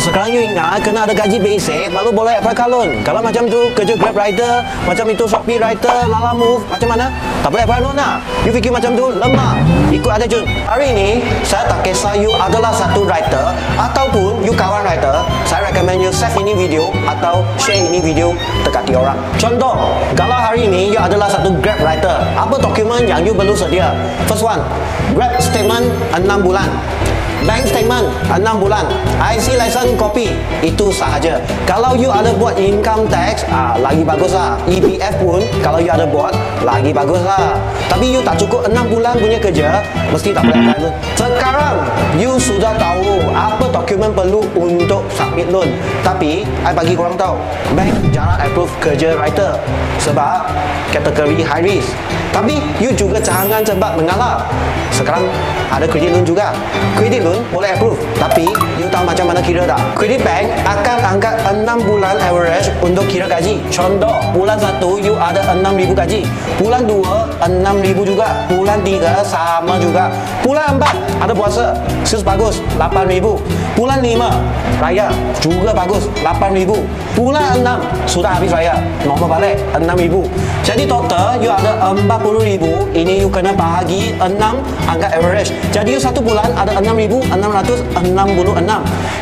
sekarang you ingat kena ada gaji basic baru boleh apply car. Kalau macam tu kerja Grab rider, macam itu Shopee rider, Lala Move, macam mana? Tak boleh apply loan lah. You fikir macam tu lemah. Ikut ada Jun. Hari ini saya tak kisah you adalah satu writer ataupun you kawan writer, saya recommend you save ini video atau share ini video dekat orang. Contoh, kalau hari ini you adalah satu Grab writer, apa dokumen yang you perlu sedia? First one, Grab statement 6 bulan. Bank statement 6 bulan. IC license copy Itu sahaja. Kalau you ada buat income tax ah, Lagi bagus lah. EPF pun Kalau you ada buat Lagi bagus lah. Tapi you tak cukup 6 bulan punya kerja Mesti tak boleh Sekarang You sudah tahu Apa dokumen perlu untuk submit loan. Tapi I bagi korang tahu Bank jangan approve kerja writer Sebab Kategori high risk. Tapi you juga jangan cepat mengalah. Sekarang ada kredit loan juga. Kredit loan boleh approve macam mana kira tak? Kredit bank akan angkat 6 bulan average untuk kira gaji. Contoh bulan 1 you ada 6,000 gaji. Bulan 2 6,000 juga. Bulan 3 sama juga. Bulan 4 ada puasa Sus bagus 8,000 Bulan 5 raya juga bagus 8,000 Bulan 6 sudah habis raya Normal balik 6,000 Jadi total you ada 40,000 Ini you kena bahagi 6 angkat average. Jadi you satu bulan ada 6,666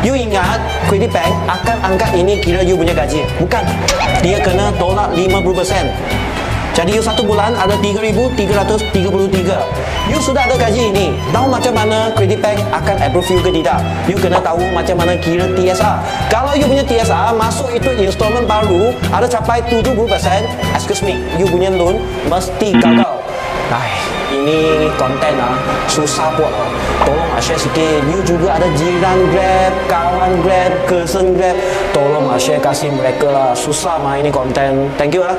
You ingat Credit Bank akan angkat ini kira you punya gaji? Bukan. Dia kena tolak 50% jadi you satu bulan ada 3,333 You sudah ada gaji ini. Tahu macam mana Credit Bank akan approve you ke tidak? You kena tahu macam mana kira TSR Kalau you punya TSR masuk itu installment baru Ada capai 70% Excuse me You punya loan mesti gagal. Ay, ini konten ah susah buat ah. Tolong ah share sikit. You juga ada jiran Grab, kawan Grab, kesen Grab. Tolong ah share kasih mereka lah. Susah mah ini konten. Thank you ah.